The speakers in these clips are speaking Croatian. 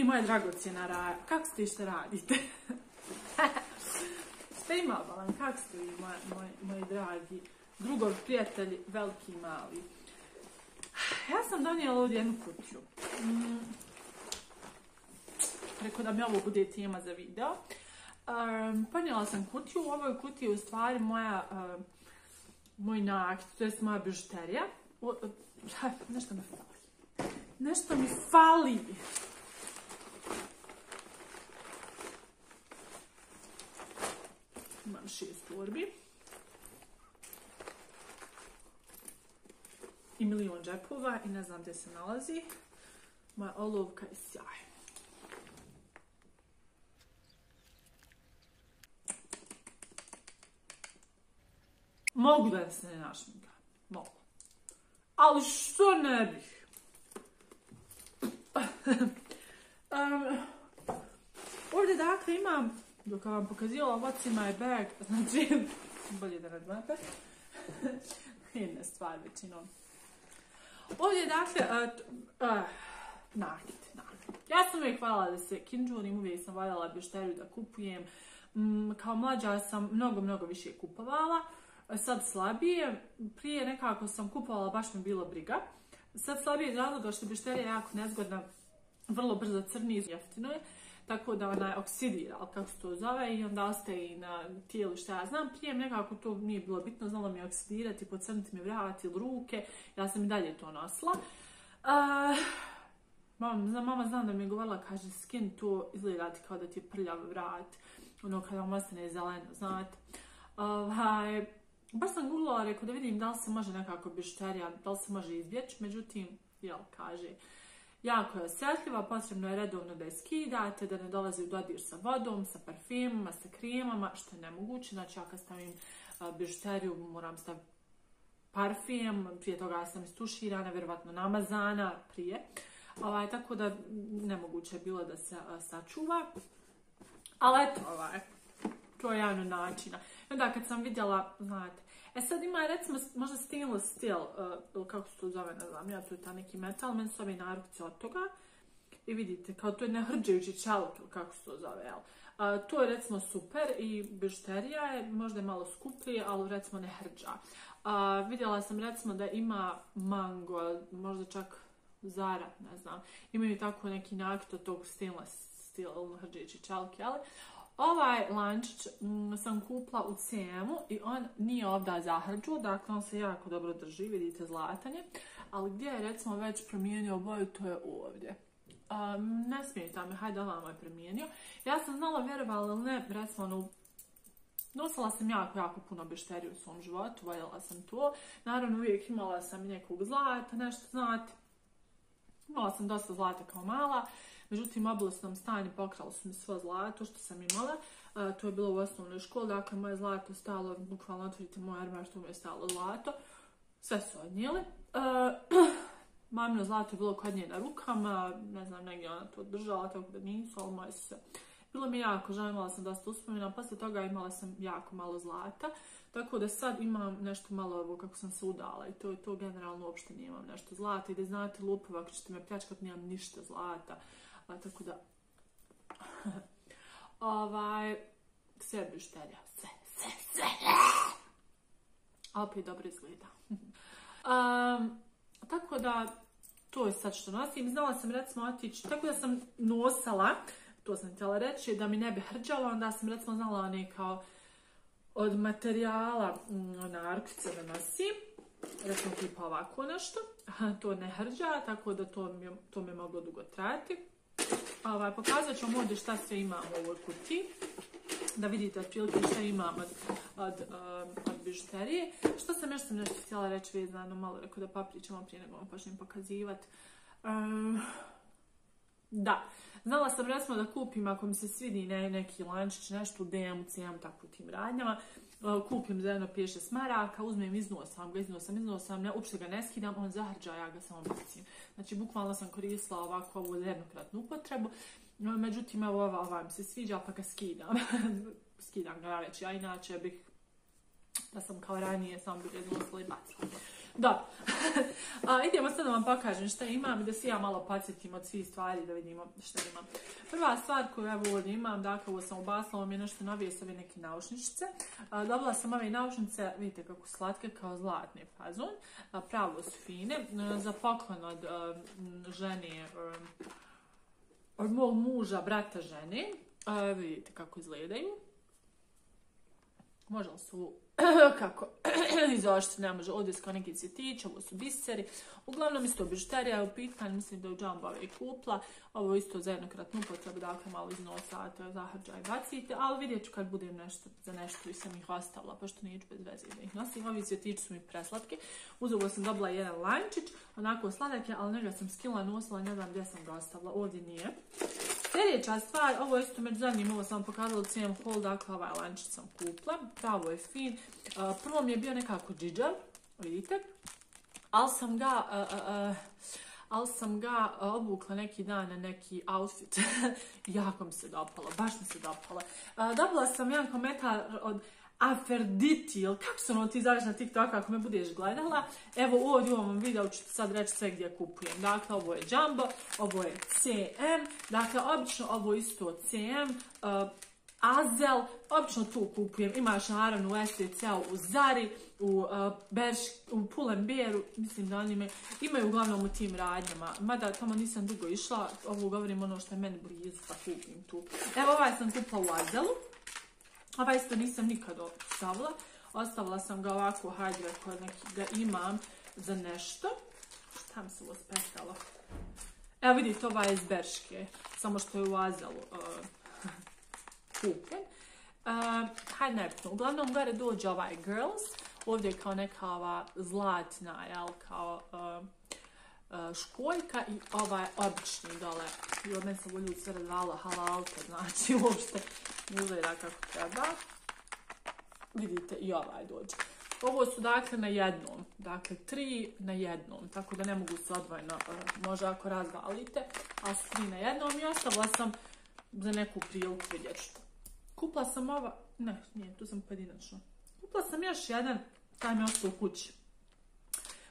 vi moja dragocjena raja? Kako ste i što radite? Šta ima vam? Kako ste vi moji, moji, dragi drugog prijatelji, veliki i mali? Ja sam donijela ovdje jednu kutiju. Mm. Rekao da mi ovo bude tema za video. Um, ponijela sam kutiju. U ovoj kutiji je u stvari moja, um, moj nakt, to je moja bižuterija. nešto mi fali. Nešto mi fali. Imam šest torbi. I milion džepova i ne znam gdje se nalazi. Moja olovka je sjaj. Mogu da se ne našminkam. Mogu. Ali što ne bih? um, ovdje dakle imam, dok vam pokazivala what's in my bag, znači, bolje da ne gledate, jedna stvar većinom. Ovdje dakle, uh, uh, nakit, nakit. Ja sam uvijek hvala da se kinđurim, uvijek sam valjala bišteriju da kupujem. Mm, kao mlađa sam mnogo, mnogo više kupovala sad slabije. Prije nekako sam kupovala, baš mi bilo briga. Sad slabije iz razloga što bišterija jako nezgodna, vrlo brzo crni i jeftino je. Tako da ona oksidira, kako se to zove, i onda ostaje i na tijelu što ja znam. Prije nekako to nije bilo bitno, znala mi je oksidirati, pocrniti mi vrat ili ruke. Ja sam i dalje to nosila. mama, mama znam da mi je govorila, kaže, skin to izgleda kao da ti je prljav vrat. Ono kada vam ostane zeleno, znate. Ovaj, Baš sam googlala, rekao da vidim da li se može nekako bišterija, da li se može izbjeći, međutim, jel, kaže, jako je osjetljiva, potrebno je redovno da je skidate, da ne dolazi u dodir sa vodom, sa parfimama, sa kremama, što je nemoguće, znači ja kad stavim bišteriju moram staviti parfim, prije toga sam istuširana, vjerovatno namazana prije, ovaj, tako da nemoguće je bilo da se sačuva, ali eto, ovaj, to je jedan načina. I onda kad sam vidjela, znate, e sad ima recimo možda stainless steel, uh, ili kako se to zove, ne znam, ja to je ta neki metal, meni su ove od toga. I vidite, kao to je nehrđajući čelik ili kako se to zove, jel? Uh, to je recimo super i bižuterija je možda malo skuplji, ali recimo ne hrđa. Uh, vidjela sam recimo da ima mango, možda čak Zara, ne znam. Imaju tako neki nakit od tog stainless steel hrđajući čelik, jel? Ovaj lančić mm, sam kupila u cijemu i on nije ovdje zahrđu, dakle on se jako dobro drži, vidite zlatanje, ali gdje je recimo već promijenio boju, to je ovdje. Um, ne smijete me, hajde ovamo je promijenio. Ja sam znala, vjerovala ili ne, recimo ono, Nosila sam jako, jako puno bešterije u svom životu, voljela sam to. Naravno, uvijek imala sam nekog zlata, nešto znate. Imala sam dosta zlata kao mala. Međutim, u obolesnom stanju pokralo su mi svo zlato što sam imala. to je bilo u osnovnoj školi, dakle moje zlato stalo, bukvalno otvorite moj armar što mu je stalo zlato. Sve su odnijeli. Mamino zlato je bilo kod nje na rukama, ne znam, negdje ona to držala, tako da nisu, ali moje se... Bilo mi jako žao, imala sam dosta uspomena, poslije toga imala sam jako malo zlata, tako da sad imam nešto malo ovo kako sam se udala i to je to generalno uopšte nemam nešto zlata i da znate lupova ako ćete me pljačkati nemam ništa zlata. Pa tako da... ovaj... Sve bišterija. Sve, sve, sve. A opet dobro izgleda. um, tako da, to je sad što nosim. Znala sam recimo otići, tako da sam nosala, to sam htjela reći, da mi ne bi hrđala, onda sam recimo znala one kao od materijala mm, narkice da nosim. Recimo tipa ovako nešto. To ne hrđa, tako da to mi, to mi je moglo dugo trajati. Ovaj, pokazat ću vam ovdje šta sve imam u ovoj kutiji. Da vidite otprilike šta imam od, od, um, bižuterije. Što sam još sam nešto htjela reći vezano, malo rekao da papričamo prije nego vam počnem pokazivati. Um, da, znala sam recimo da kupim ako mi se svidi neki lančić, nešto u DM-u, imam tako u tim radnjama kupim za jedno piješe smaraka, uzmem, iznosam ga, iznosam, iznosam, ne, uopšte ga ne skidam, on zahrđa, ja ga samo bacim. Znači, bukvalno sam koristila ovako ovu jednokratnu upotrebu, međutim, evo ova, ova mi se sviđa, pa ga skidam. skidam ga već, ja inače bih, da sam kao ranije, samo bih iznosila i bacila. Da. A, idemo sad da vam pokažem šta imam i da se ja malo podsjetim od svih stvari da vidimo šta imam. Prva stvar koju evo ovdje imam, dakle ovo sam ubasla, ovo mi je nešto novije sa ove neke naušničice. dobila sam ove naušnice, vidite kako slatke, kao zlatni fazon. pravo su fine. za poklon od žene, od mog muža, brata žene. vidite kako izgledaju. Možda su kako izašto ne može ovdje kao neki cvjetić, ovo su biseri. Uglavnom isto bižuterija u pitanju, mislim da je džamba i kupla. Ovo isto za jednokratnu upotrebu, dakle malo iz nosa, to je zahrđaj bacite, ali vidjet ću kad budem nešto za nešto i sam ih ostavila, pošto neću bez veze da ih nosim. Ovi cvjetići su mi preslatki. Uzelo sam dobila jedan lančić, onako sladak je, ali njega sam skila nosila, ne znam gdje sam ga ostavila, ovdje nije. Sljedeća stvar, ovo je isto među zadnjim, ovo sam pokazala u cijem hol, dakle ovaj lančić sam kupla, pravo je fin. Prvo mi je bio nekako džiđar, vidite, ali sam ga, ali sam ga obukla neki dan na neki outfit. jako mi se dopalo, baš mi se dopalo. Dobila sam jedan komentar od Aferditi, ili kako se ono ti zoveš na TikTok ako me budeš gledala. Evo ovdje u ovom videu ću ti sad reći sve gdje kupujem. Dakle, ovo je Jumbo, ovo je CM, dakle, obično ovo isto CM, uh, Azel, obično tu kupujem. Imaš naravno u STC, u Zari, u, uh, Berš, u Pull&Bearu, mislim da oni imaju, uglavnom u tim radnjama. Mada tamo nisam dugo išla, ovo govorim ono što je meni blizu, pa kupim tu. Evo ovaj sam kupila u Azelu. Ovaj isto nisam nikad ostavila. Ostavila sam ga ovako, hajde neki ga imam za nešto. Šta mi se ovo spetalo? Evo vidite, ovaj je iz Berške. Samo što je u Azelu uh, kupljen. Uh, hajde nebitno. Uglavnom gore dođe ovaj Girls. Ovdje je kao neka ova zlatna, jel, kao uh, uh, školjka i ovaj obični dole. I od mene sam volju sve halalka, znači uopšte izgleda kako treba. Vidite i ovaj dođe. Ovo su dakle na jednom, dakle tri na jednom, tako da ne mogu se odvojeno, možda ako razvalite, ali su tri na jednom i ostavila sam za neku priliku vidjet ću. Kupla sam ova, ne, nije, tu sam pojedinačno. Kupla sam još jedan, taj mi ostao u kući.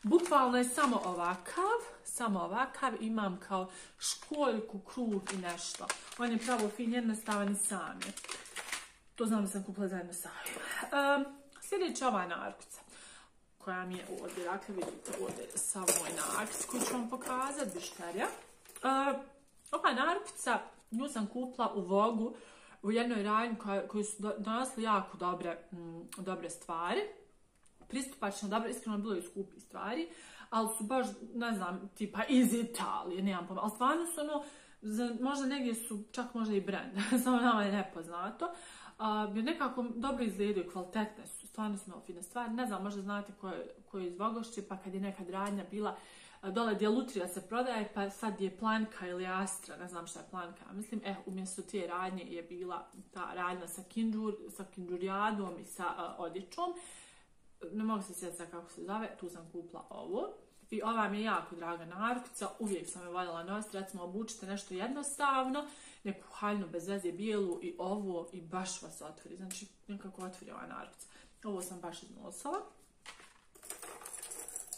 Bukvalno je samo ovakav, samo ovakav, imam kao školjku, krug i nešto. On je pravo fin, jednostavan i sam je. To znam da sam kupila zajedno sa um, Sljedeća ova narkica koja mi je ovdje, dakle vidite ovdje je sam moj narkic koji ću vam pokazati, bišterja. Uh, ova narkica, nju sam kupila u Vogu u jednoj radnji koji su donosili jako dobre, mm, dobre stvari. Pristupačno, dobro, iskreno bilo i skupi stvari, ali su baš, ne znam, tipa iz Italije, nemam pojma, ali stvarno su ono, možda negdje su čak možda i brand, samo nama je nepoznato, uh, nekako dobro izgledaju, kvalitetne su, stvarno su malo fine stvari, ne znam, možda znate ko je, iz Vogošće, pa kad je nekad radnja bila dole gdje Lutrija se prodaje, pa sad je Planka ili Astra, ne znam šta je Planka, mislim, e, umjesto te radnje je bila ta radnja sa, kinđur, sa kinđurijadom i sa uh, odjećom, ne mogu se sjetiti kako se zove, tu sam kupila ovo. I ova mi je jako draga narkica, uvijek sam je valjala nositi, recimo obučite nešto jednostavno, neku haljnu bez veze bijelu i ovo i baš vas otvori, znači nekako otvori ova narkica. Ovo sam baš iznosala.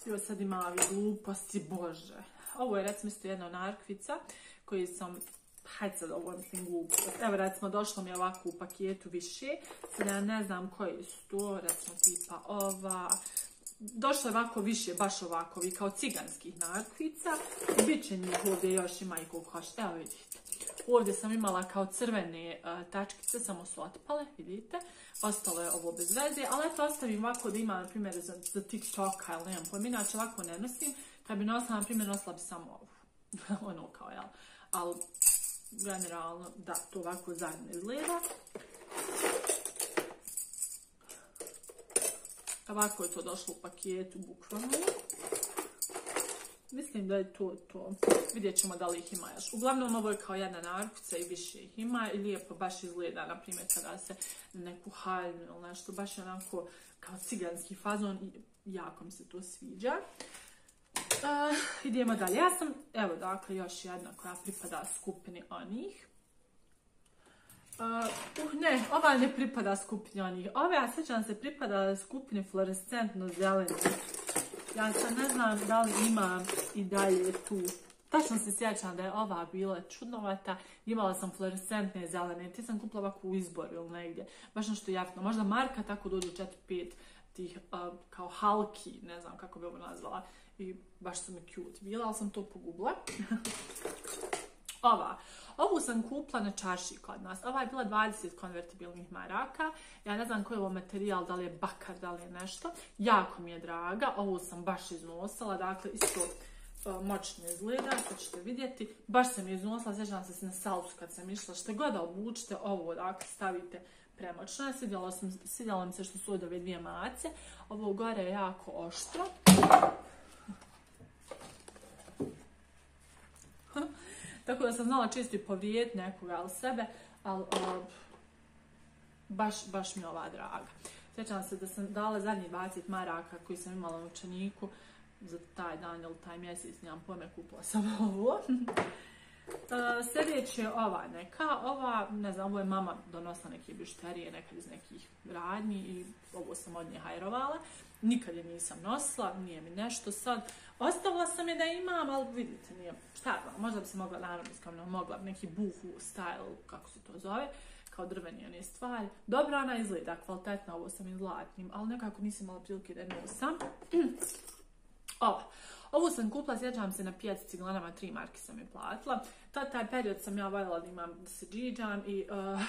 Ovo sad ima ovi gluposti, bože. Ovo je recimo isto jedna narkvica koju sam hajde sad ovo mislim glupo. Evo recimo došlo mi je ovako u paketu više. Sad ja ne znam koji su to, recimo tipa ova. Došlo je ovako više, baš ovako, kao ciganskih narkvica. Biće njih ovdje još ima i koliko hoćete. Evo vidite. Ovdje sam imala kao crvene uh, tačkice, samo su otpale, vidite. Ostalo je ovo bez veze, ali eto ostavim ovako da ima, na primjer, za, za TikToka ili nemam pojma. Inače ovako ne nosim. Kad bi nosila, na primjer, nosila bi samo ovu. ono kao, jel? Ali generalno, da, to ovako zajedno izgleda. Ovako je to došlo u paketu, bukvalno. Mislim da je to to. Vidjet ćemo da li ih ima još. Uglavnom ovo je kao jedna narkuca i više ih ima i lijepo baš izgleda, na primjer kada se neku haljnu ili nešto, baš onako kao ciganski fazon i jako mi se to sviđa. Idemo dalje. Ja sam, evo dakle, još jedna koja pripada skupini onih. Uh, ne, ova ne pripada skupini onih. Ove, ja sjećam se, pripada skupini fluorescentno zeleni. Ja sad ne znam da li ima i dalje tu. Tačno se sjećam da je ova bila čudnovata. Imala sam fluorescentne zelene. Ti sam kupila ovako u izboru ili negdje. Baš nešto jaftno. Možda marka tako dođu 4-5 tih kao halki, ne znam kako bi ovo nazvala. I baš su mi cute bila, ali sam to pogubila. Ova. Ovu sam kupila na čarši kod nas. Ova je bila 20 konvertibilnih maraka. Ja ne znam koji je ovo materijal, da li je bakar, da li je nešto. Jako mi je draga. Ovu sam baš iznosila. Dakle, isto uh, moćno izgleda, sad ćete vidjeti. Baš sam je iznosila, sjećam se na salsu kad sam išla. Što god da obučite, ovo dakle stavite premoćno. Svidjelo, mi se što su ove dvije mace. Ovo gore je jako oštro. Tako da sam znala čisto i nekoga, ali sebe, ali baš, baš mi je ova draga. Sjećam se da sam dala zadnji 20 maraka koji sam imala u učeniku za taj dan ili taj mjesec, nemam pojme, kupila sam ovo. Sljedeće je ova neka, ova, ne znam, ovo je mama donosila neke bišterije nekad iz nekih radnji i ovo sam od nje hajrovala. Nikad je nisam nosila, nije mi nešto sad. Ostavila sam je da imam, ali vidite, nije, šta možda bi se mogla, naravno, mogla neki buhu style, kako se to zove, kao drveni one stvari. Dobro ona izgleda, kvalitetna, ovo sam i zlatnim, ali nekako nisam imala prilike da je nosim. Ovo. Ovu sam kupila, sjećam se na pijaci ciglanama, tri marke sam je platila. Tad taj period sam ja voljela da imam, da se džiđam i uh,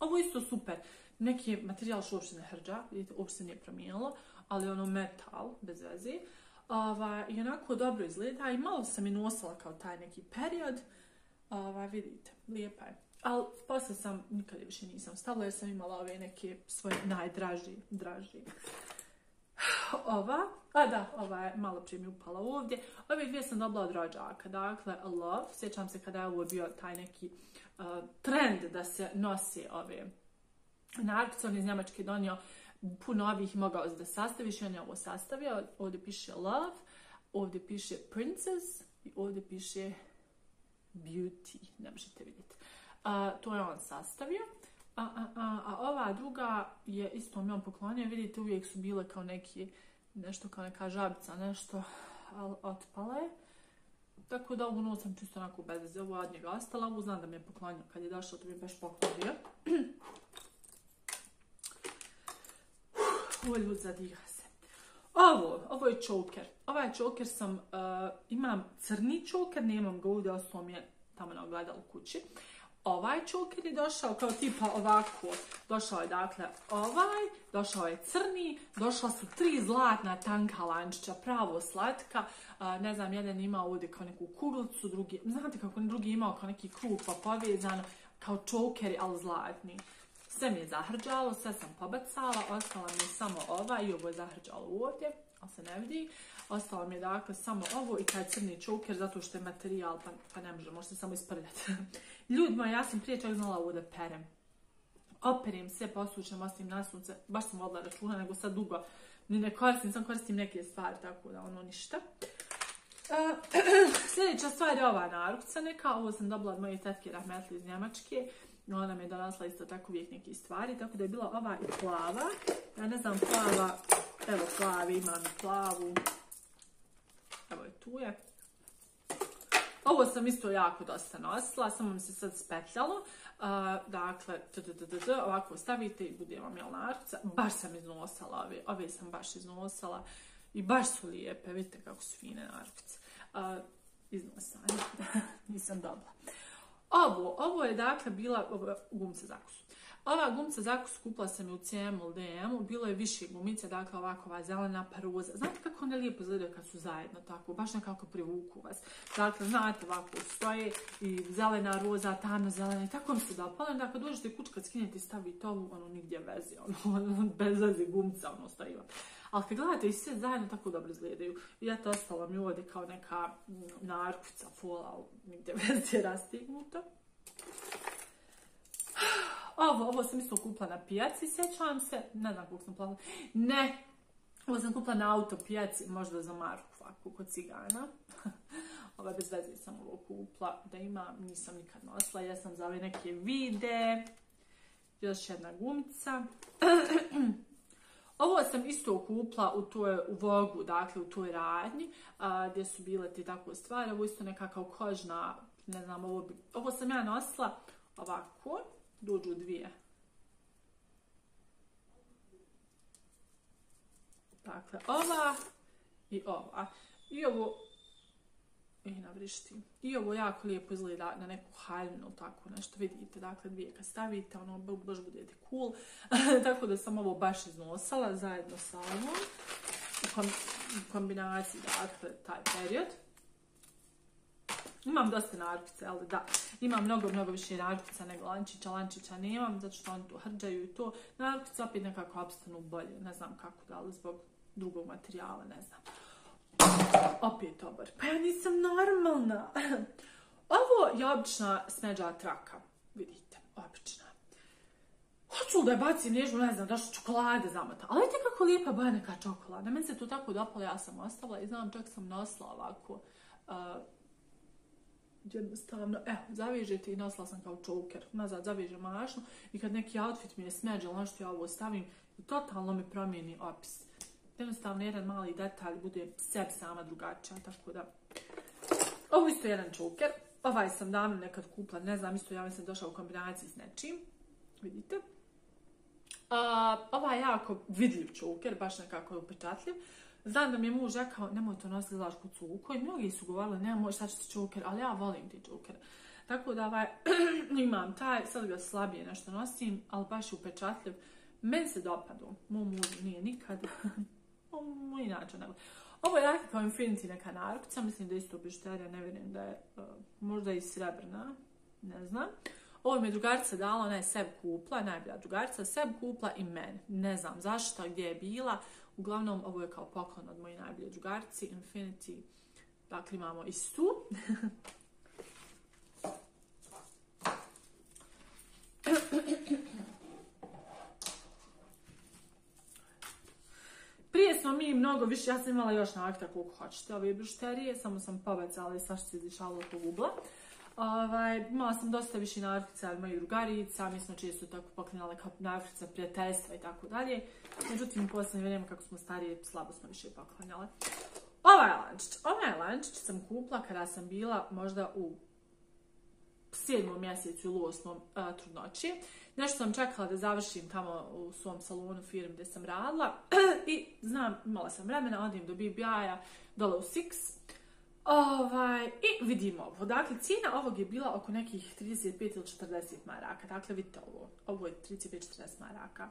ovo isto super. Neki materijal što uopšte ne hrđa, vidite, uopšte nije promijenilo, ali ono metal, bez veze. Ova, I onako dobro izgleda i malo sam i nosila kao taj neki period. Ova, vidite, lijepa je. Ali poslije sam, nikad više nisam stavila jer sam imala ove neke svoje najdraži, draži. Ova, a da, ova je malo prije mi upala ovdje. Ove dvije sam dobila od rođaka, dakle Love. Sjećam se kada je ovo bio taj neki uh, trend da se nosi ove narkice. Iz Njemačke donio puno ovih mogao da sastaviš on je ovo sastavio. Ovdje piše Love, ovdje piše Princess i ovdje piše Beauty, ne možete vidjeti. to je on sastavio. A, a, ova druga je isto mi on poklonio, vidite uvijek su bile kao neki, nešto kao neka žabica, nešto, otpale. Tako da ovu sam čisto onako bez veze, ovo od njega ostala, ovu znam da mi je poklonio kad je došao, to mi je baš poklonio. Ovo ljud zadiha se. Ovo, ovo je choker. Ovaj choker sam, uh, imam crni choker, nemam ga ovdje, mi je tamo na ogledalu kući. Ovaj choker je došao kao tipa ovako. Došao je dakle ovaj, došao je crni, došla su tri zlatna tanka lančića, pravo slatka. ne znam, jedan ima ovdje kao neku kuglicu, drugi, znate kako drugi imao kao neki krug pa povezano, kao čokeri, ali zlatni. Sve mi je zahrđalo, sve sam pobacala, ostala mi je samo ova i ovo je zahrđalo ovdje, ali se ne vidi. Ostalo mi je dakle samo ovo i taj crni čoker zato što je materijal pa, pa ne može, može se samo isprljati. Ljudi moji, ja sam prije čak znala ovo da perem. Operim sve, poslušam, osim na sunce, baš sam vodila računa, nego sad dugo ni ne koristim, sam koristim neke stvari, tako da ono ništa. sljedeća stvar je ova narukca neka, ovo sam dobila od moje tetke Rahmetli iz Njemačke. Ona mi je donosla isto tako uvijek neke stvari, tako da je bila ova i plava. Ja ne znam, plava, evo plavi, imam plavu. Evo je tu je. Ovo sam isto jako dosta nosila, samo mi se sad spetljalo. dakle, ovako stavite i bude vam jelnarca. Baš sam iznosala ove, ove sam baš iznosala. I baš su lijepe, vidite kako su fine narkice. Iznosanje, nisam dobila. Ovo, ovo je dakle bila gumca zakusu. Ova gumca zakus kupila sam je u CM ili DM-u, bilo je više gumice, dakle ovako ova zelena paruza. Znate kako one lijepo izgledaju kad su zajedno tako, baš nekako privuku vas. Dakle, znate ovako stoje i zelena, roza, tamno zelena i tako mi se dopala. Dakle, dođete kuć kad skinete i stavite ovu, ono nigdje veze, ono, bez veze gumca, ono stoji vam. Ali kad gledate i sve zajedno tako dobro izgledaju. I eto, ostalo mi ovdje kao neka mm, narkuca, fola, nigdje veze rastignuto. Ovo, ovo sam isto kupila na pijaci, sjećam se. Ne znam koliko sam platila. Ne, ovo sam kupila na auto pijaci, možda za Marku, ovako, kod cigana. je bez veze sam ovo kupila, da ima, nisam nikad nosila, ja sam za ove neke vide. Još jedna gumica. Ovo sam isto kupla u, toj, u Vogu, dakle u toj radnji, a, gdje su bile ti takve stvari. Ovo isto nekakav kožna, ne znam, ovo, bi, ovo sam ja nosila ovako, dođu dvije. Dakle, ova i ova. I ovo i na vrišti. I ovo jako lijepo izgleda na neku haljinu, tako nešto vidite, dakle dvije kad stavite, ono baš budete cool. tako da sam ovo baš iznosala zajedno sa ovom u kombinaciji, dakle, taj period. Imam dosta narpice, ali da, imam mnogo, mnogo više narpica nego lančića, lančića nemam, zato što oni to hrđaju i to. Narpice opet nekako opstanu bolje, ne znam kako da, ali zbog drugog materijala, ne znam. Opet dobar. Pa ja nisam normalna. Ovo je obična smeđa traka. Vidite, obična. Hoću da je bacim nježnu, ne znam, daš čokolade zamata. Ali vidite kako lijepa boja neka čokolada. Meni se to tako dopalo, ja sam ostavila i znam, čak sam nosila ovako. Jednostavno, evo, zavižete i nosila sam kao čoker. Nazad zavižem mašnu i kad neki outfit mi je smeđal, ono što ja ovo stavim, totalno mi promijeni opis jednostavno jedan mali detalj bude sebi sama drugačija, tako da... Ovo isto jedan čoker. Ovaj sam davno nekad kupla, ne znam, isto ja sam došla u kombinaciji s nečim. Vidite. Uh, ovaj jako vidljiv čoker, baš nekako je upečatljiv. Znam da mi je muž rekao, nemoj to nositi gledaš kod cuko i mnogi su govorili, nemoj sad ću čoker, ali ja volim ti čoker. Tako da ovaj, imam taj, sad ga slabije nešto nosim, ali baš je upečatljiv. Meni se dopadu, moj muž nije nikad. Um, inače nego. Ovo je dakle kao Infinity neka narukca, mislim da je isto bišterija, ne vjerujem da je uh, možda i srebrna, ne znam. Ovo mi je drugarica dala, ona je seb kupla, najbolja drugarica, seb kupla i meni. Ne znam zašto, gdje je bila. Uglavnom, ovo je kao poklon od moje najbolje drugarici, Infinity. Dakle, imamo istu. Prije smo mi mnogo više, ja sam imala još nakta koliko hoćete ove brušterije, samo sam pobacala i svašta se izišala oko ugla. Ovaj, imala sam dosta više narkica od mojih drugarica, mi smo često tako poklinjale kao narkica prijateljstva i tako dalje. Međutim, u posljednje vrijeme kako smo starije, slabo smo više poklanjale. Ovaj lančić, ovaj lančić sam kupila kada sam bila možda u sedmom mjesecu ili osmom uh, trudnoći. Nešto sam čekala da završim tamo u svom salonu firmi gdje sam radila i znam, imala sam vremena, odim do BBI-a dole u Six. Ovaj, I vidimo ovo. Dakle, cijena ovog je bila oko nekih 35 ili 40 maraka. Dakle, vidite ovo. Ovo je 35-40 maraka.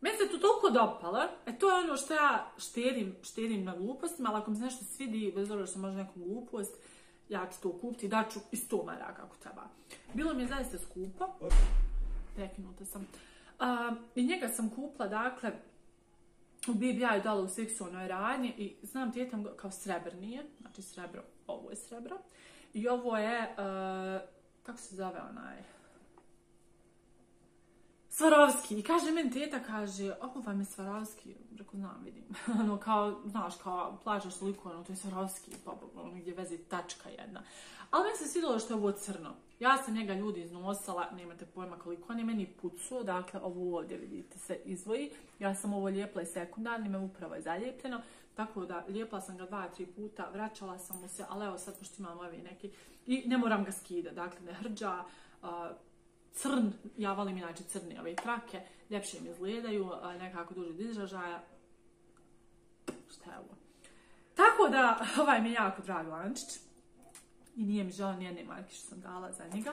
Meni se to toliko dopalo. E, to je ono što ja štedim, štedim na glupostima, ali ako mi se nešto svidi, bez obzira što može neku glupost, ja ću to kupiti daću i 100 maraka ako treba. Bilo mi je zaista skupo. Prekinuta sam. I njega sam kupila, dakle, u BBI dala u seksualnoj radnji i znam tijetam kao srebrnije, znači srebro, ovo je srebro. I ovo je, uh, kako se zove onaj, Svarovski. I kaže meni teta, kaže, ovo vam je Svarovski. Rekao, znam, vidim. ono, kao, znaš, kao, plažaš toliko, ono, to je Svarovski, pa, ono, gdje vezi tačka jedna. Ali meni se svidjelo što je ovo crno. Ja sam njega ljudi iznosala, nemate pojma koliko on je meni pucuo, dakle, ovo ovdje, vidite, se izvoji. Ja sam ovo lijepla i sekundarni, me upravo je zalijepljeno. Tako da, lijepla sam ga dva, tri puta, vraćala sam mu se, ali evo sad, pošto imam ovi neki, i ne moram ga skida, dakle, ne hrđa, crn, ja volim inače crne ove trake, ljepše mi izgledaju, nekako duže izražaja. Šta je ovo? Tako da, ovaj mi je jako drag lančić. I nije mi žao nijedne marke što sam dala za njega.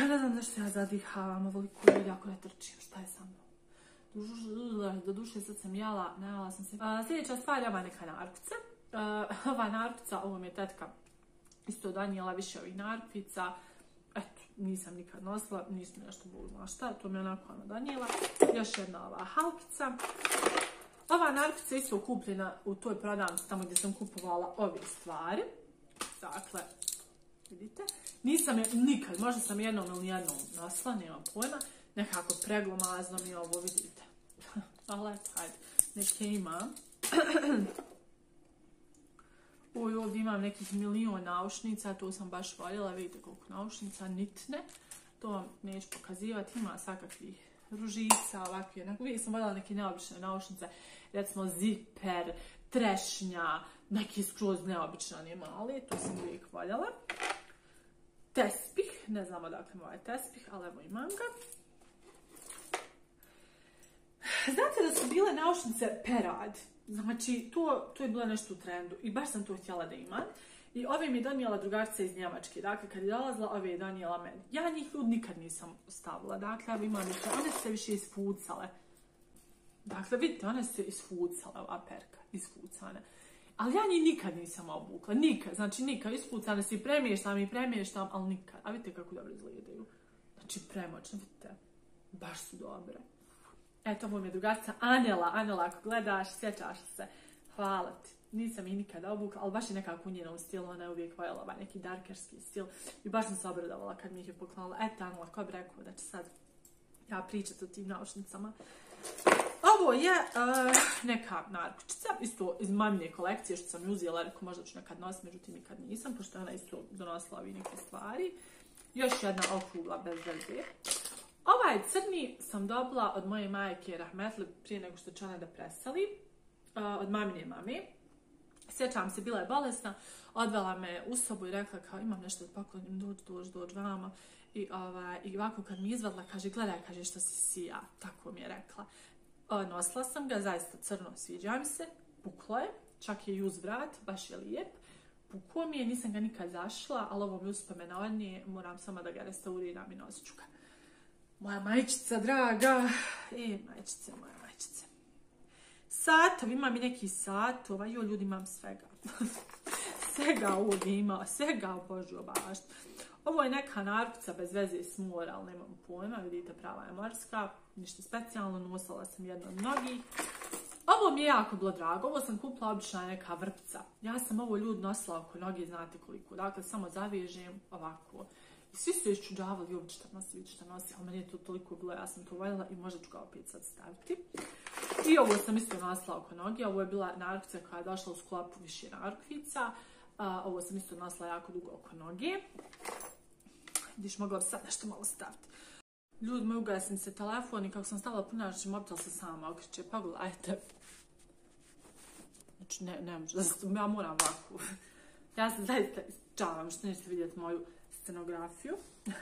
Ja ne znam zašto ja zadihavam, ovoliko jako ne trčim, šta je sa mnom? Do duše sad sam jela, najela sam se. A, sljedeća stvar je ova neka narkica. ova narkica, ovo mi je tetka isto danijela više ovih narkica nisam nikad nosila, nisam nešto bog zna šta, to mi je onako ono donijela. Još jedna ova halkica. Ova narkica je isto kupljena u toj prodavnici tamo gdje sam kupovala ove stvari. Dakle, vidite. Nisam je nikad, možda sam jednom ili jednom nosila, nemam pojma. Nekako preglomazno mi ovo, vidite. Ali, hajde, neke imam. Oj, ovdje imam nekih milion naušnica, to sam baš voljela, vidite koliko naušnica, nitne. To vam neću pokazivati, ima svakakvih ružica, ovakve, uvijek sam voljela neke neobične naušnice, recimo ziper, trešnja, neki skroz neobičan je mali, to sam uvijek voljela. Tespih, ne znam odakle mu ovaj tespih, ali evo imam ga. Znate da su bile naušnice perad, znači to, to je bilo nešto u trendu i baš sam to htjela da imam. I ove mi je donijela drugarica iz Njemačke. Dakle, kad je dolazila, ove je donijela meni. Ja njih ljud nikad nisam stavila. Dakle, imam ih, one su se više isfucale. Dakle, vidite, one su se isfucale, ova perka, isfucane. Ali ja njih nikad nisam obukla, nikad, znači nikad, ispucane se i premještam i premještam, ali nikad. A vidite kako dobro izgledaju. Znači, premoćno, vidite, baš su dobre. Eto, mi je drugarica Anela, Anela, ako gledaš, sjećaš se, hvala ti nisam ih nikada obukla, ali baš je nekako u njenom stilu, ona je uvijek voljela ovaj neki darkerski stil i baš sam se obradovala kad mi ih je poklonila. Eto, Anula, ko bi rekao da će sad ja pričati o tim naučnicama. Ovo je uh, neka naručica, isto iz mamine kolekcije što sam uzela, rekao možda ću nekad nositi, međutim nikad nisam, pošto ona isto donosila ovi neke stvari. Još jedna okrugla bez veze. Ovaj crni sam dobila od moje majke Rahmetli prije nego što će ona da presali, uh, od mamine mami. Sjećam se, bila je bolesna, odvela me u sobu i rekla kao imam nešto da poklonim, dođ, dođ, dođ vama. I, ovaj, I ovako kad mi izvadila, kaže, gledaj, kaže, što si sija, tako mi je rekla. Nosila sam ga, zaista crno, sviđa mi se, puklo je, čak je i uz vrat, baš je lijep. Puklo mi je, nisam ga nikad zašla, ali ovo mi uspomena od nje, moram samo da ga restauriram i nosit ću ga. Moja majčica, draga, e, majčice, moja majčice. Satovi, imam i neki satova, jo ljudi imam svega. svega ovdje ima, svega obašt. Ovo je neka narukca bez veze s mora, ali nemam pojma, vidite prava je morska, ništa specijalno, nosila sam jedno od mnogih. Ovo mi je jako bilo drago, ovo sam kupila obična neka vrpca. Ja sam ovo ljud nosila oko noge, znate koliko, dakle samo zavežem ovako. I svi su iščuđavali, ovo šta nosi, vidi šta nosi, ali meni je to toliko bilo, ja sam to voljela i možda ću ga opet sad staviti. I ovo sam isto nosila oko noge, ovo je bila narukvica koja je došla u sklopu više narukvica. ovo sam isto nosila jako dugo oko noge. Vidiš, mogla bi sad nešto malo staviti. Ljudi moji ugasim se telefon i kako sam stavila punači mobitel se sama okriče. Pogledajte. Znači, ne, ne ja moram ovako. Ja se zaista isčavam što nećete vidjeti moju scenografiju.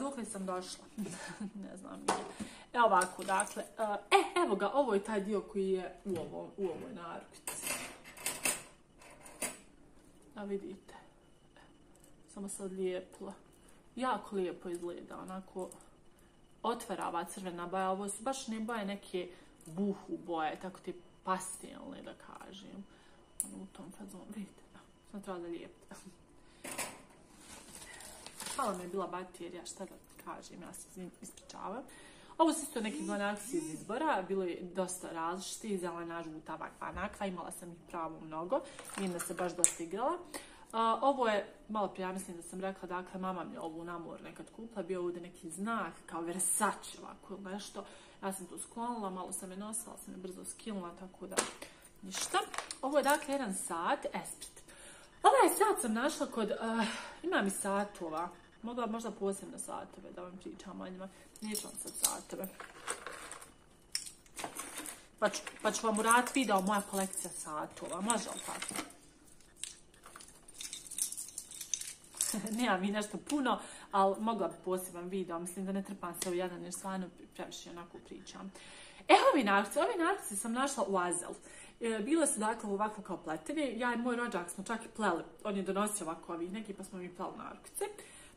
Dokle sam došla? ne znam. Evo ovako, dakle. E, evo ga, ovo je taj dio koji je u, ovom, u ovoj narukvici. A vidite. Samo se odlijepila. Jako lijepo izgleda, onako otvarava crvena boja. Ovo su baš ne boje neke buhu boje, tako ti pastelne da kažem. Ono, u tom fazonu, vidite, sam treba da lijepiti. Hvala mi je bila baterija, šta da kažem, ja se ispričavam. Ovo su isto neki banakci iz izbora, bilo je dosta različiti, zelena, žuta, banakva, imala sam ih pravo mnogo, vidim da se baš dosta igrala. Ovo je, malo prije, ja mislim da sam rekla, dakle, mama mi je ovu namor nekad kupila, bio ovdje neki znak, kao Versace, ovako nešto. Ja sam to sklonila, malo sam je nosila, sam je brzo skinula, tako da ništa. Ovo je dakle jedan sat, Esprit. Ovaj sat sam našla kod, ima mi satova, Mogla možda posebne satove da vam pričam o njima. Neću vam sad satove. Pa ću, pa ću vam uraditi video moja kolekcija satova. Može li tako? Nemam mi nešto puno, ali mogla bi poseban video. Mislim da ne trpam se u jedan jer stvarno previše onako pričam. Evo ovi narce. Ovi narce sam našla u Azel. E, bile su dakle ovako kao pletevi. Ja i moj rođak smo čak i pleli. On je donosio ovako ovih neki pa smo mi pleli narkice.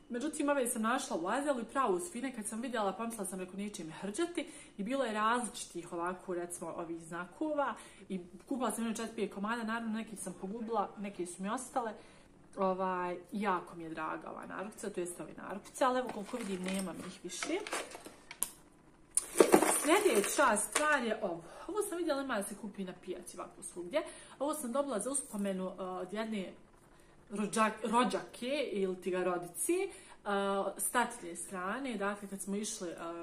Međutim, ove sam našla u Azelu i pravo uz fine, kad sam vidjela, pomislila sam neko neće me hrđati i bilo je različitih ovako, recimo, ovih znakova i kupila sam jedno četiri komada, naravno neki sam pogubila, neki su mi ostale. Ovaj, jako mi je draga ova narukvica, to jest ovi narukvice, ali evo koliko vidim nemam ih više. Sljedeća stvar je ovo. Ovo sam vidjela ima da se kupi na pijaci ovako svugdje. Ovo sam dobila za uspomenu uh, od jedne rođake ili ti ga rodici uh, strane, dakle kad smo išli um,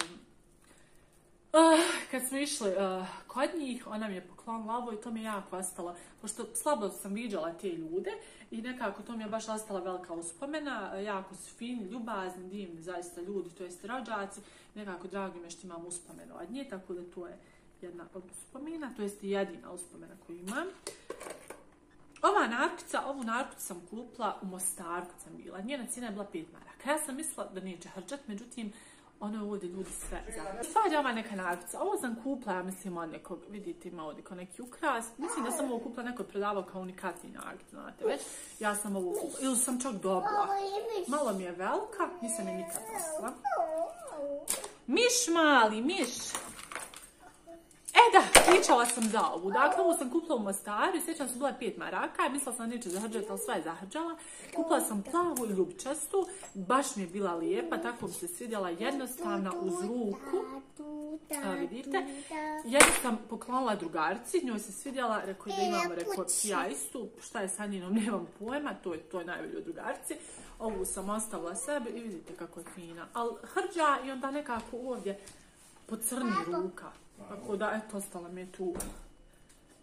uh, kad smo išli uh, kod njih, ona mi je poklonila ovo i to mi je jako ostalo. Pošto slabo sam viđala te ljude i nekako to mi je baš ostala velika uspomena. Jako su fini, ljubazni, divni, zaista ljudi, to jest rođaci. Nekako drago mi je što imam uspomenu od nje, tako da to je jedna od uspomena, to jest jedina uspomena koju imam. Ova narkica, ovu narkicu sam kupila u Mostaru sam bila. Njena cijena je bila 5 maraka. Ja sam mislila da neće hrđat, međutim, ono je ovdje ljudi sve zajedno. Svađa ova neka narkica. Ovo sam kupila, ja mislim, od nekog, vidite, ima ovdje kao neki ukras. Mislim da sam ovo kupila, neko je prodavao kao unikatni narkic, znate već. Ja sam ovo kupila, ili sam čak dobila. Malo mi je velika, nisam je nikad nosila. Miš mali, miš. Pričala sam za ovu. Dakle, ovu sam kupila u Mostaru i sjećam se bila pet maraka. Mislila sam neće zahrđati, ali sva je zahrđala. Kupila sam plavu i. Baš mi je bila lijepa, tako mi se svidjela jednostavna uz ruku. Evo vidite. Jednu sam poklonila drugarci, njoj se svidjela, rekao da imamo, rekao ja šta je sa njenom, nemam pojma, to je, to je najbolje od drugarci. Ovu sam ostavila sebi i vidite kako je fina. Ali hrđa i onda nekako ovdje pocrni ruka. Tako da, eto, ostala mi je tu.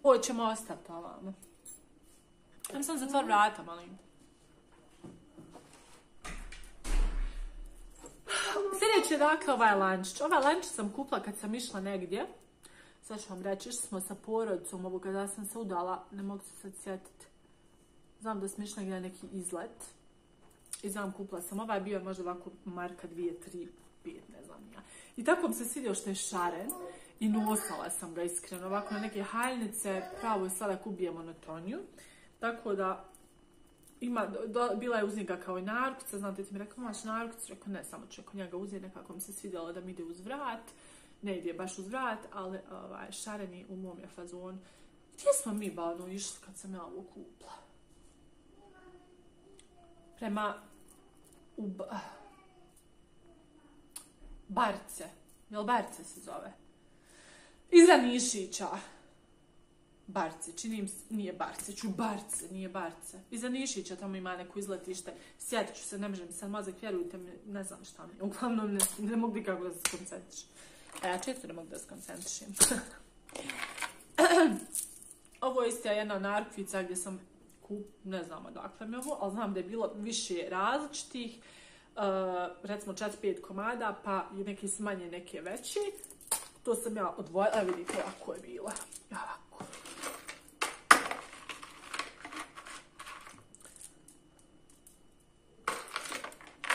Ovo ćemo ostati ovamo. Ajmo sam zatvor vrata, molim. Sljedeći je dakle ovaj lančić. Ovaj lančić sam kupila kad sam išla negdje. Sad ću vam reći, išli smo sa porodicom ovo kada sam se udala, ne mogu se sad sjetiti. Znam da smo išli negdje neki izlet. I znam, kupila sam. Ovaj bio možda ovako marka 2, 3, 5, ne znam ja. I tako mi se svidio što je šaren i nosala sam ga iskreno. Ovako na neke haljnice, pravo je sada ubije monotoniju. Tako da, ima, do, bila je uz njega kao i narukca, znate ti mi rekao, imaš narukcu, rekao ne, samo ću ako njega uzeti, nekako mi se svidjelo da mi ide uz vrat, ne ide baš uz vrat, ali ovaj, šareni u mom je fazon. Gdje smo mi balno išli kad sam ja ovo kupla? Prema u Barce, jel Barce se zove? Iza Nišića. Barce, čini mi nije Barce, ću Barce, nije Barce. Iza Nišića tamo ima neko izletište. Sjetit ću se, ne možem sad mozak, vjerujte mi, ne znam šta mi. Uglavnom ne, ne mogu nikako da se skoncentrišem. A ja često ne mogu da se skoncentrišem. ovo je isto jedna narkvica gdje sam kup, ne znam odakle mi ovo, ali znam da je bilo više različitih. Uh, recimo 4-5 komada, pa neki su manje, neke veći. To sam ja odvojila, vidite ovako je bila. Ovako.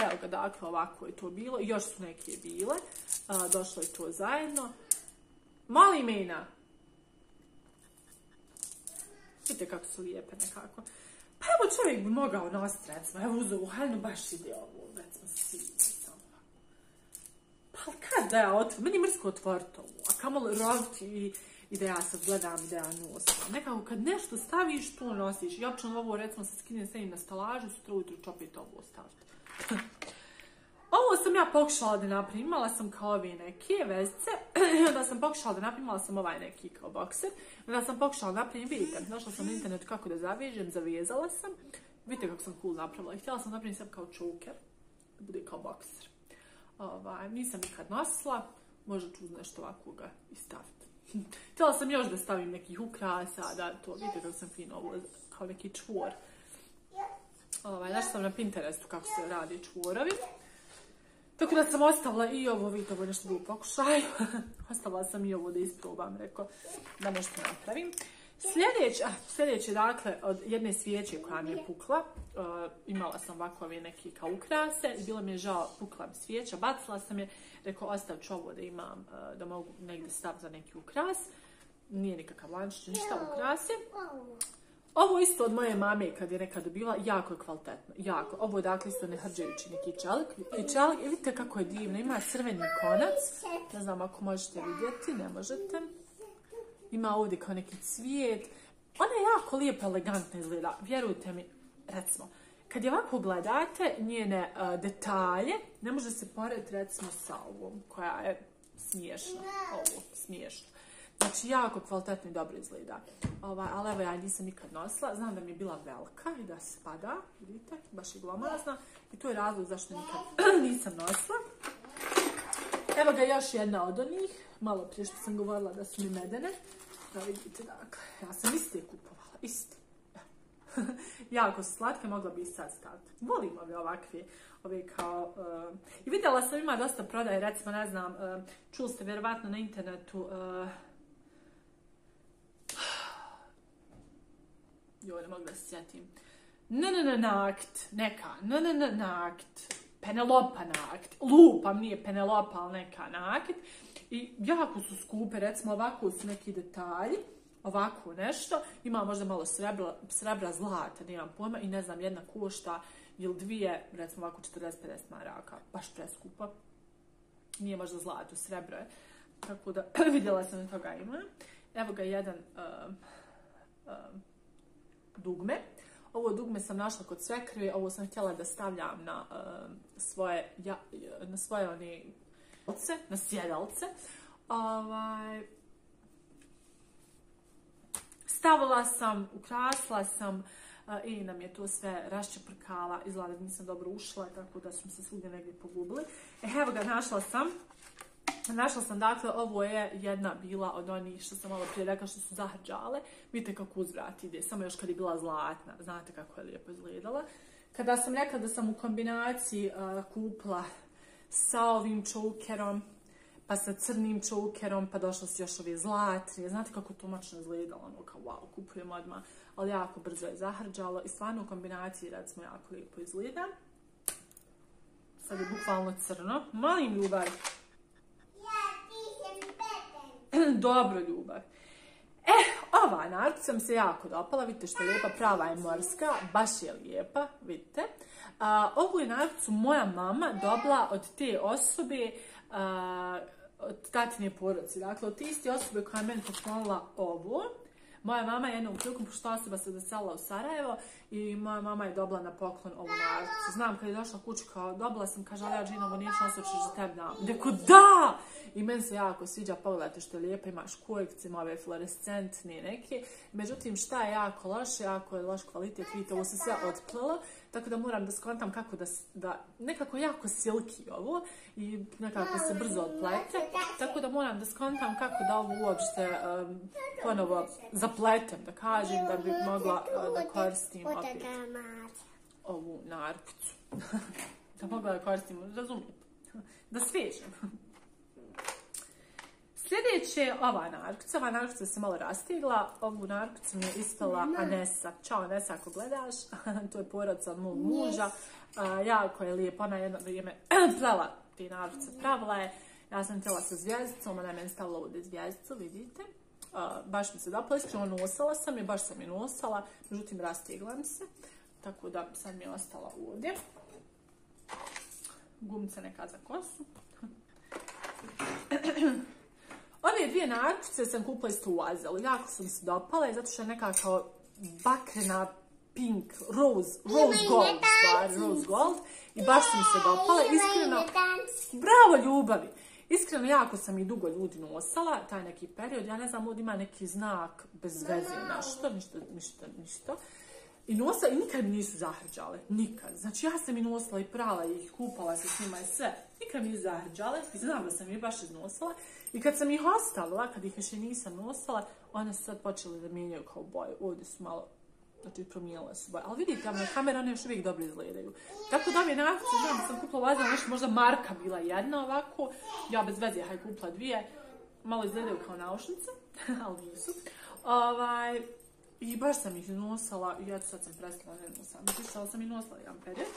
Evo ga, dakle, ovako je to bilo. Još su neke bile. Došlo je to zajedno. Mali mena. Vidite kako su lijepe nekako. Pa evo čovjek bi mogao nositi, recimo, evo uzeo u haljnu, baš ide ovo, recimo, svi pa kad da ja otvorim, meni je mrsko otvoriti ovo, a kamo roviti i, i da ja sad gledam da ja nosim. Nekako kad nešto staviš, to nosiš. I općeno ovo, recimo, se skinem stavim na stalažu, sutra ujutru ću opet ovo staviti. ovo sam ja pokušala da napravim, imala sam kao ove neke vezice, i onda sam pokušala da napravim, imala sam ovaj neki kao bokser, onda sam pokušala da napravim, vidite, došla sam na internetu kako da zavežem, zavezala sam, vidite kako sam cool napravila i htjela sam napraviti sad kao choker, da bude kao bokser. Ovaj, nisam nikad nosila, možda ću nešto ovakvoga i staviti. Htjela sam još da stavim nekih ukrasa, da to vidite da sam fino ovo kao neki čvor. Ovaj, znaš sam na Pinterestu kako se radi čvorovi. Tako da sam ostavila i ovo, vidite ovo nešto bilo pokušaju. ostavila sam i ovo da isprobam, rekao da nešto napravim. Sljedeće, sljedeće, dakle, od jedne svijeće koja mi je pukla, uh, imala sam ovakve neki kao ukrase bilo mi je žao, pukla mi svijeća, bacila sam je, rekao, ostavit ću ovo da imam, uh, da mogu negdje stav za neki ukras. Nije nikakav lančić, ništa ukrase. Ovo isto od moje mame kad je nekad dobila, jako je kvalitetno, jako. Ovo je dakle isto nehrđevići neki čelik. I čelik, vidite kako je divno, ima crveni konac, ne znam ako možete vidjeti, ne možete ima ovdje kao neki cvijet. Ona je jako lijepo, elegantno izgleda. Vjerujte mi, recimo, kad je ovako gledate njene uh, detalje, ne može se porediti recimo sa ovom koja je smiješna. Ovo, smiješna. Znači, jako kvalitetno i dobro izgleda. Ovaj, ali evo ja nisam nikad nosila. Znam da mi je bila velika i da spada. Vidite, baš je glomazna. I to je razlog zašto nikad nisam nosila. Evo ga još jedna od onih. Malo prije što sam govorila da su mi medene. Da vidite, dakle, ja sam iste kupovala, iste. jako su slatke, mogla bi i sad staviti. Volim ove ovakve, ove kao... Uh, I vidjela sam ima dosta prodaje, recimo, ne znam, uh, čuli ste vjerovatno na internetu... Uh, joj, ne mogu da se sjetim. Nakt, neka, nakt, Penelopa nakt, lupam, nije Penelopa, ali neka nakt. I jako su skupe, recimo ovako su neki detalji, ovako nešto, ima možda malo srebra, srebra zlata, nemam pojma, i ne znam, jedna košta ili dvije, recimo ovako 40-50 maraka, baš preskupo. Nije možda zlato, srebro je. Tako da, vidjela sam da toga ima. Evo ga jedan uh, dugme. Ovo dugme sam našla kod svekrve, ovo sam htjela da stavljam na svoje, ja, na svoje one na sjedalce. Ovaj, stavila sam, ukrasila sam i nam je to sve raščeprkala. Izgleda da nisam dobro ušla, tako da smo se svugdje negdje pogubili. E, evo ga, našla sam. Našla sam, dakle, ovo je jedna bila od onih što sam malo prije što su zahrđale. Vidite kako uzvrat ide, samo još kad je bila zlatna. Znate kako je lijepo izgledala. Kada sam rekla da sam u kombinaciji kupla sa ovim čukerom, pa sa crnim čukerom, pa došlo su još ove zlatne. Znate kako to moćno izgledalo, ono kao wow, kupujem odmah, ali jako brzo je zahrđalo i stvarno u kombinaciji, recimo, jako lijepo izgleda. Sad je bukvalno crno. Molim ljubav. Dobro, ljubav. E, ova narca mi se jako dopala, vidite što je lijepa, prava je morska, baš je lijepa, vidite. A, ovu je narcu moja mama dobila od te osobe, a, od tatine porodice, dakle od te iste osobe koja je meni poklonila ovu. Moja mama je jednom prilikom, pošto osoba se doselila u Sarajevo i moja mama je dobila na poklon ovu narcu. Znam, kad je došla kuću kao dobila sam, kaže, ali ja Džina, ovo nije šansa za tebi dam. Da! I meni se jako sviđa, pogledajte što je lijepo, imaš kojekcima ove fluorescentne neke. Međutim, šta je jako loše, jako je loš kvalitet, vidite, ovo se sve otplelo. Tako da moram da skontam kako da, da nekako jako silki ovo i nekako se brzo odplete. Tako da moram da skontam kako da ovo uopšte um, ponovo zapletem, da kažem, da bi mogla uh, da koristim opet ovu narkicu. da mogla da koristim, razumijete, da svežem. Sljedeće je ova narkica. Ova narkica se malo rastigla. Ovu narkicu mi je ispala Anesa. Ćao Anesa ako gledaš. to je porodica od mog muža. Jako je lijepo. Ona je jedno vrijeme plela ti narkice. Pravila je. Ja sam htjela sa zvijezdicom. Ona je meni stavila ovdje zvijezdicu. Vidite. Uh, baš mi se dopala. Iskreno nosala sam je. Baš sam je nosala. Međutim, rastigla mi se. Tako da sad mi je ostala ovdje. Gumica neka za kosu. Ove dvije narčice sam kupila isto u Azelu. Jako sam se dopale, zato što je nekako bakrena pink, rose, rose gold, stvari, rose gold. I baš sam se dopale, iskreno, bravo ljubavi. Iskreno, jako sam i dugo ljudi nosala, taj neki period, ja ne znam, ovdje ima neki znak bez veze, nešto, ništa, ništa, ništa. I nosila, i nikad mi nisu zahrđale, nikad. Znači, ja sam i nosila i prala ih, kupala se s njima i sve. Nikad mi nisu zahrđale, i znam da sam ih baš iznosila. I kad sam ih ostavila, kad ih više nisam nosila, one su sad počele da mijenjaju kao boje. Ovdje su malo, znači promijenile su boje. Ali vidite, na kamera one još uvijek dobro izgledaju. Tako da mi je nakon, znam da sam kupila vazila nešto, možda marka bila jedna ovako. Ja bez veze haj kupila dvije. Malo izgledaju kao naušnice, ali nisu. Ovaj, I baš sam ih nosila, i eto sad sam prestala ne. Znači, sam i nosila jedan period.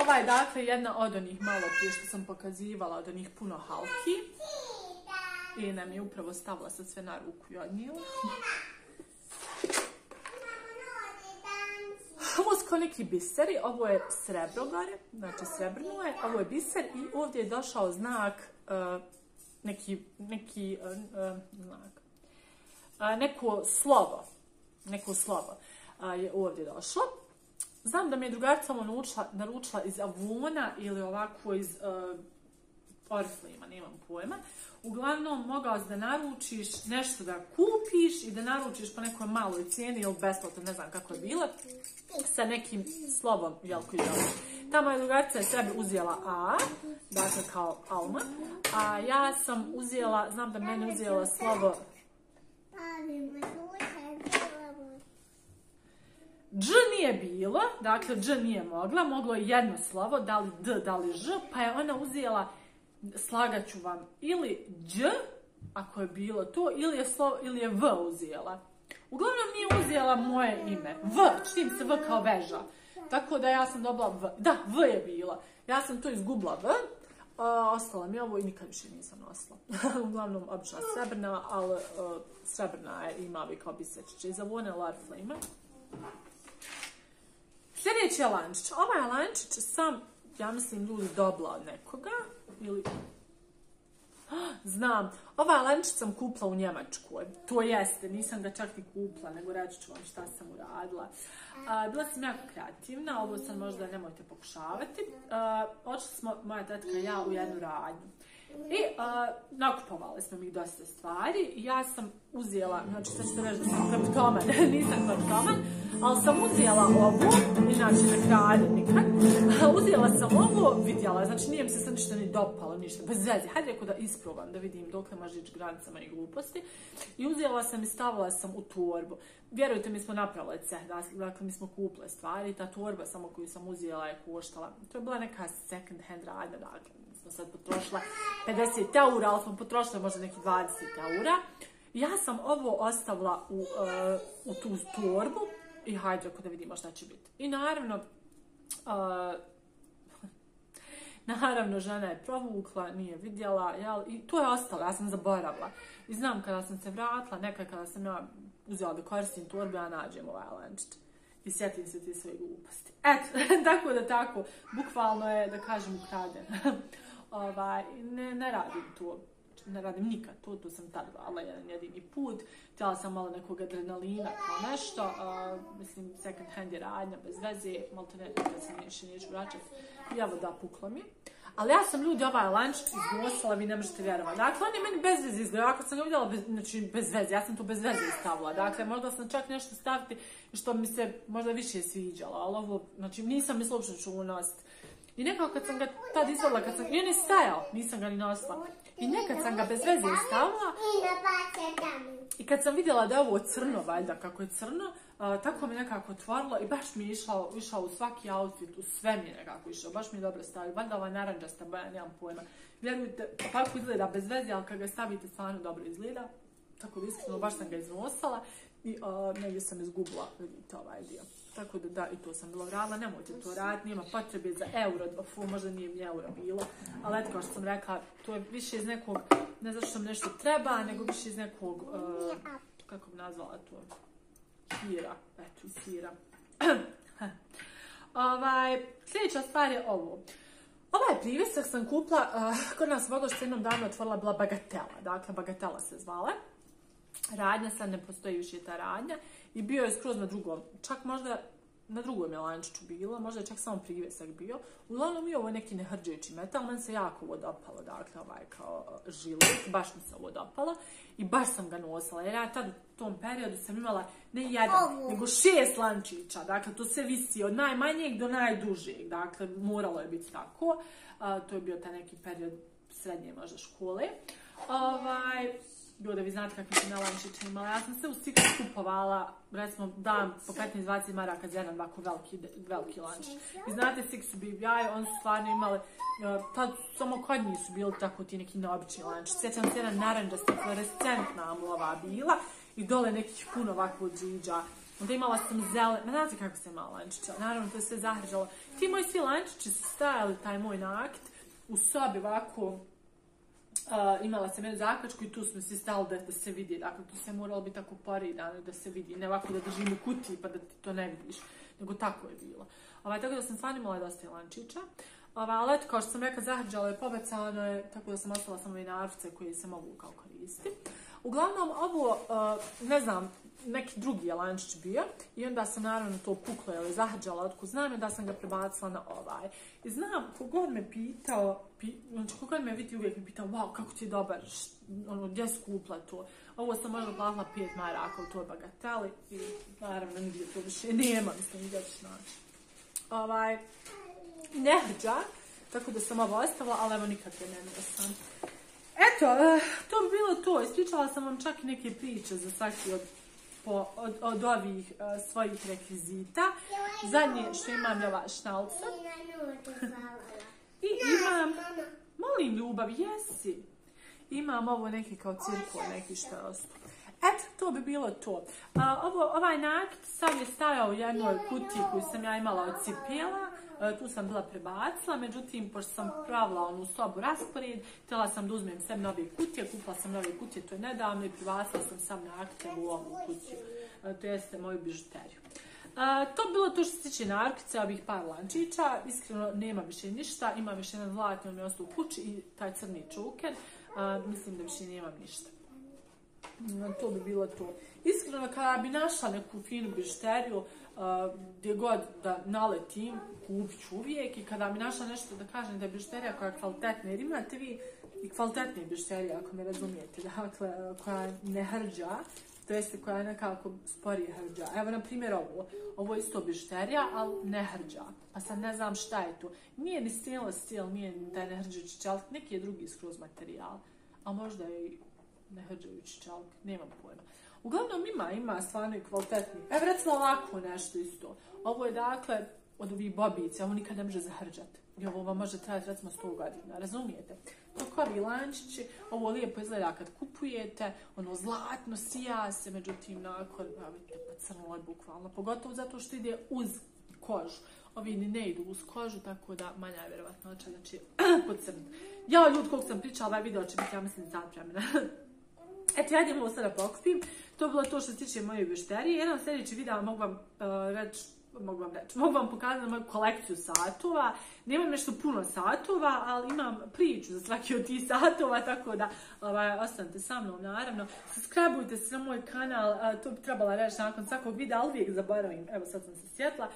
Ova je dakle jedna od onih malo prije što sam pokazivala, od onih puno halki. I nam je upravo stavila sad sve na ruku i odnijela. Ovo su neki biseri, ovo je srebro gore, znači srebrno je, ovo je biser i ovdje je došao znak, uh, neki, neki uh, uh, znak, neko slovo, neko slovo je ovdje došlo. Znam da mi je drugarica ovo naručila, naručila iz Avona ili ovako iz Oriflima, nemam pojma. Uglavnom, mogao da naručiš nešto da kupiš i da naručiš po nekoj maloj cijeni ili besplatno, ne znam kako je bila, sa nekim slovom, jel koji Ta moja drugarica je sebi uzela A, dakle kao Alma, a ja sam uzela, znam da meni uzela slovo Dž nije bilo, dakle dž nije mogla, moglo je jedno slovo, da li d, da li ž, pa je ona uzela, slagat ću vam, ili dž, ako je bilo to, ili je, slovo, ili je v uzela. Uglavnom nije uzela moje ime, v, čim se v kao veža. Tako da ja sam dobila v, da, v je bila. Ja sam to izgubila v, a, ostala mi ovo i nikad više nisam nosila. Uglavnom obična srebrna, ali uh, srebrna je ima vi kao bisečiće. Iza vone Larflame. Sljedeći je lančić. Ovaj lančić sam, ja mislim, ljudi dobila od nekoga. Ili... Znam, ovaj lančić sam kupila u Njemačkoj. To jeste, nisam ga čak ni kupila, nego reći ću vam šta sam uradila. A, bila sam jako kreativna, ovo sam možda nemojte pokušavati. Očeli smo, moja tetka i ja, u jednu radnju. I uh, nakupovali smo mi dosta stvari. Ja sam uzela, znači sad ćete reći da sam kleptoman, nisam kleptoman, ali sam uzela ovu, inače ne kradim nikad. uzela sam ovo, vidjela, znači nije mi se sad ništa ni dopalo, ništa, bez veze. Hajde reko da isprobam, da vidim dok ne može ići granicama i gluposti. I uzela sam i stavila sam u torbu. Vjerujte mi smo napravili ceh, dakle mi smo kupile stvari, ta torba samo koju sam uzela je koštala. To je bila neka second hand radnja, dakle smo sad potrošila 50 eura, ali smo potrošili možda neki 20 eura. Ja sam ovo ostavila u, uh, u tu torbu i hajde da vidimo šta će biti. I naravno, uh, naravno žena je provukla, nije vidjela, jel? i to je ostalo, ja sam zaboravila. I znam kada sam se vratila, nekad kada sam ja uzela da koristim torbu, ja nađem ovaj lančić. I sjetim se ti sve gluposti. Eto, tako da tako, bukvalno je, da kažem, ukraden. Ovaj, ne, ne radim to, ne radim nikad to, to sam tad vala jedan jedini put, htjela sam malo nekog adrenalina kao nešto, uh, mislim second hand je radnja bez veze, malo te ne, kad sam više neću vraćati, i evo da, puklo mi. Ali ja sam ljudi ovaj lančić iznosila, vi ne možete vjerovati. Dakle, on je meni bez veze izgledao, ako sam ga vidjela bez, znači, bez veze, ja sam to bez veze stavila. Dakle, možda sam čak nešto staviti što mi se možda više sviđalo, ali ovo, znači, nisam mislila uopšte ću unositi. I nekako kad sam ga tad izvodila, kad sam, i on je stajao, nisam ga ni nosila. I nekad sam ga bez veze stavila. I kad sam vidjela da je ovo crno, valjda kako je crno, tako mi nekako otvorilo i baš mi je išao, u svaki outfit, u sve mi je nekako išao, baš mi je dobro stavio. Valjda ova naranđasta boja, nemam pojma. Vjerujte, ovako izgleda bez veze, ali kad ga stavite stvarno dobro izgleda. Tako da iskreno, baš sam ga iznosala i uh, negdje sam izgubila, vidite ovaj dio. Tako da da, i to sam bila vradila, nemojte to raditi, nema potrebe za euro, fu, možda nije mi euro bilo, ali eto kao što sam rekla, to je više iz nekog, ne zato što nešto treba, nego više iz nekog, uh, kako bi nazvala to, hira, eto, iz hira. ovaj, sljedeća stvar je ovo. Ovaj privjesak sam kupila, uh, kod nas što jednom danu otvorila bila Bagatela, dakle Bagatela se zvala. Radnja, sad ne postoji više ta radnja i bio je skroz na drugom, čak možda na drugom je lančiću bilo, možda je čak samo privjesak bio. Uglavnom je ovo neki nehrđeći metal, meni se jako ovo dopalo, dakle ovaj kao žilet, baš mi se ovo dopalo i baš sam ga nosila, jer ja tad u tom periodu sam imala ne jedan, ovo. nego šest lančića, dakle to se visi od najmanjeg do najdužeg, dakle moralo je biti tako, A, to je bio taj neki period srednje možda škole. Ovaj, da vi znate kakvi su nalančiće imala. Ja sam se u Siksu kupovala, recimo, dam po 15-20 maraka za jedan ovako veliki, veliki lančić. Vi znate Siksu BBI, oni su stvarno imali, tad samo kod njih su bili tako ti neki neobični lančić. Sjećam se jedan naranđasta fluorescentna amulova bila i dole nekih puno ovako džiđa. Onda imala sam zelen, ne znate kako se imala lančića, naravno to je sve zahržalo. Ti moji svi lančići su stajali, taj moj nakt, u sobi ovako, Uh, imala sam jednu zakačku i tu smo se stali da, da se vidi, dakle tu se moralo biti tako parirano da se vidi, ne ovako da držim u kutiji pa da ti to ne vidiš, nego tako je bilo. Ovaj, tako da sam stvarno imala dosta lančića, ovaj, ali eto, kao što sam rekla, zahrđalo je, pobacano je, tako da sam ostala samo i narvce koji se mogu kao koristiti. Uglavnom, ovo, uh, ne znam, neki drugi je lančić bio i onda sam naravno to pukla ili zahađala otko znam i sam ga prebacila na ovaj. I znam, kogod me pitao, pi, znači kogod me vidi uvijek me pitao, wow, kako ti je dobar, ono, gdje si kupla to? Ovo sam možda platila pijet maraka u toj bagateli i naravno nigdje to više nema, mislim, gdje ćeš naći. Ovaj, ne hrđa, tako da sam ovo ostavila, ali evo nikad ne sam. Eto, eh, to bi bilo to. Ispričala sam vam čak i neke priče za svaki od od, od ovih uh, svojih rekvizita. Zadnje što imam je ova šnalca. I imam, molim ljubav, jesi. Imam ovo neki kao cirkul, neki što rostu. Eto, to bi bilo to. A, ovo, ovaj nakt sad je stajao u jednoj kutiji koju sam ja imala od cipela. E, tu sam bila prebacila, međutim, pošto sam pravila onu sobu raspored, htjela sam da uzmem sve nove kutije, kupila sam nove kutije, to je nedavno i prebacila sam sam nakte u ovu kutiju. E, to jeste moju bižuteriju. Uh, to bilo to što se tiče narkice, ovih par lančića, iskreno nema više ništa, ima više jedan zlatni, on ostao u kući i taj crni čuken, uh, mislim da više nemam ništa. To bi bilo to. Iskreno, kada bi našla neku finu bižuteriju, gdje god da naletim, kupit ću uvijek i kada mi našla nešto da kažem da je bižuterija koja je kvalitetna, jer imate vi i kvalitetnije bižuterije, ako me razumijete, dakle, koja ne hrđa, to jeste koja je nekako sporije hrđa. Evo, na primjer, ovo. Ovo je isto bižuterija, ali ne hrđa. Pa sad ne znam šta je to. Nije ni stainless steel, nije ni taj nehrđajući čelik, neki je drugi skroz materijal. A možda je i nehrđajući čelik, nemam pojma. Uglavnom ima, ima stvarno i kvalitetni. Evo recimo ovako nešto isto. Ovo je dakle od ovih bobice, ovo nikad ne može zahrđati. I ovo vam može trajati recimo 100 godina, razumijete? Dok ovi lančići, ovo lijepo izgleda kad kupujete, ono zlatno sija se, međutim nakon, vidite, pocrnulo je bukvalno, pogotovo zato što ide uz kožu. Ovi ne idu uz kožu, tako da manja je vjerovatnoća da će pocrnuti. Ja, ljud, koliko sam pričala, ovaj video će biti, ja mislim, sat. Eto, ja idem ovo sada pokupim. To je bilo to što se tiče moje bišterije. Jedan sljedeći video mogu vam uh, reći mogu vam reći, mogu vam pokazati moju kolekciju satova. Nemam nešto puno satova, ali imam priču za svaki od tih satova, tako da ovaj, ostanite sa mnom, naravno. Subscribeujte se na moj kanal, to bi trebala reći nakon svakog videa, ali uvijek zaboravim, evo sad sam se sjetla.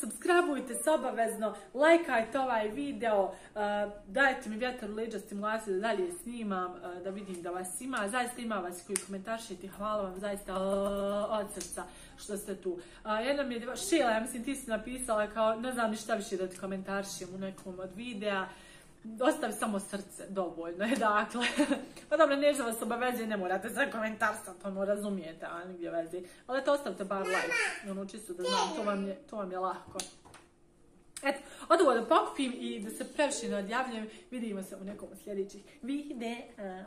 Subscribeujte se obavezno, lajkajte ovaj video, dajte mi vjetar u leđa stimulaciju da dalje snimam, da vidim da vas ima. Zaista ima vas koji komentaršite, hvala vam zaista od srca što ste tu. Uh, jedna mi je, Šila, ja mislim ti si napisala kao, ne znam ništa više da ti komentaršim u nekom od videa. Ostavi samo srce, dovoljno je, dakle. pa dobro, neće vas obavezuje, ne morate sve komentarsati, ono, razumijete, a nigdje vezi. Ali to ostavite bar like, ono, čisto da znam, to vam je, to vam je lako. Eto, od ovo da pokupim i da se previše ne odjavljam, vidimo se u nekom od sljedećih videa.